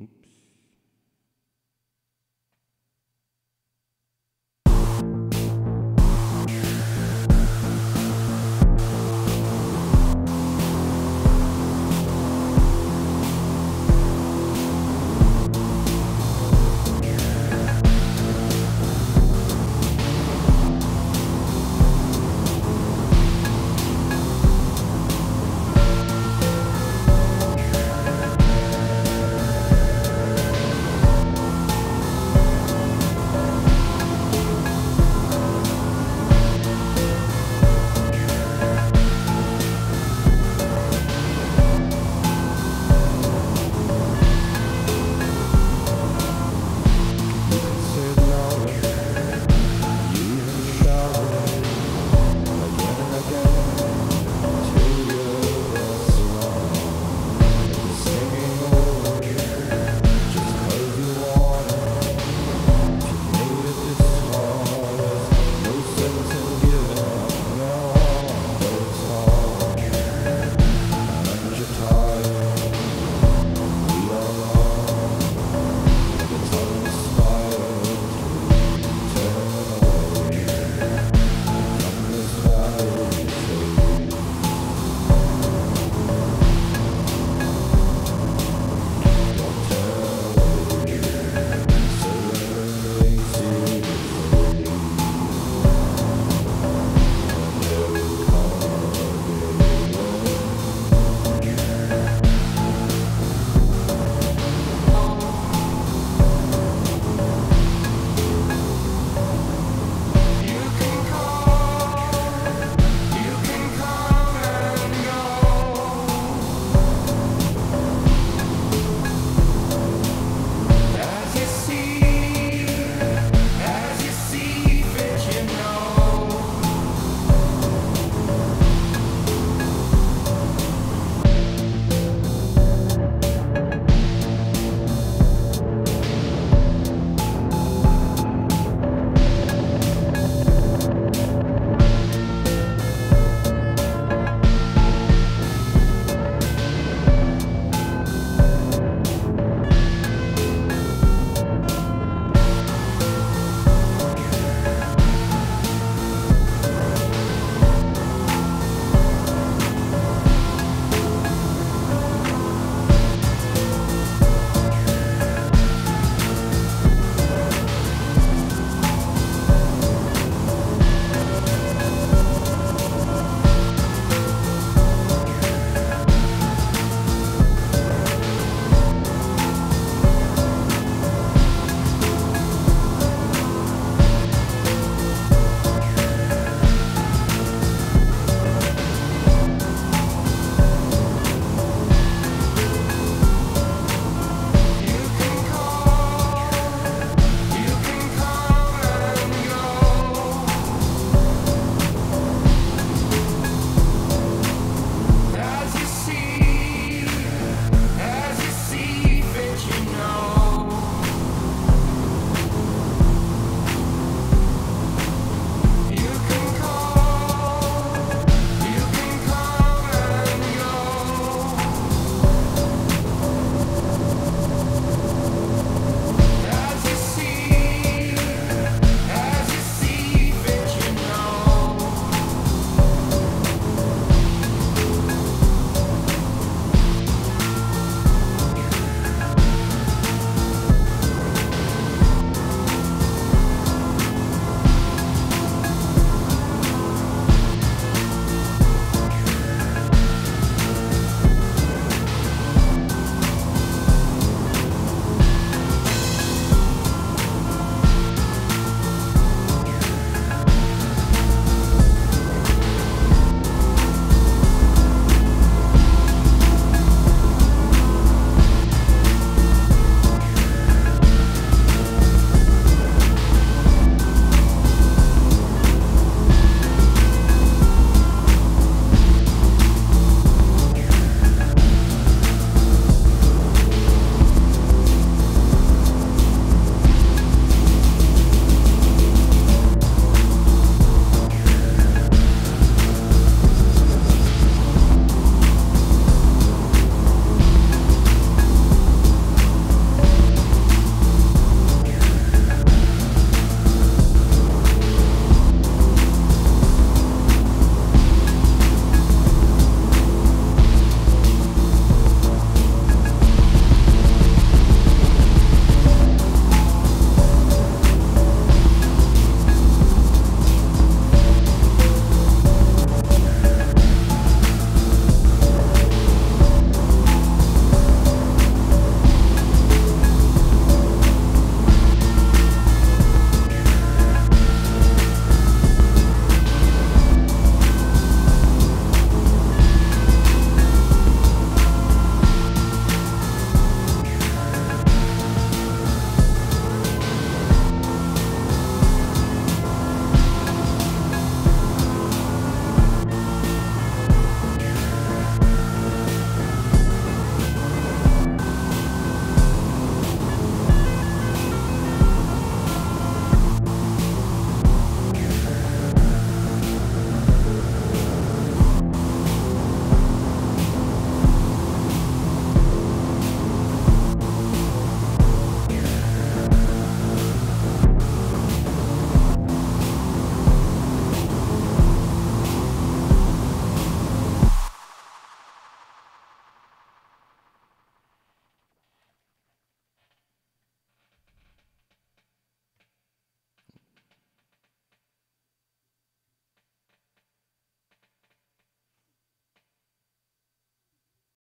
Oops.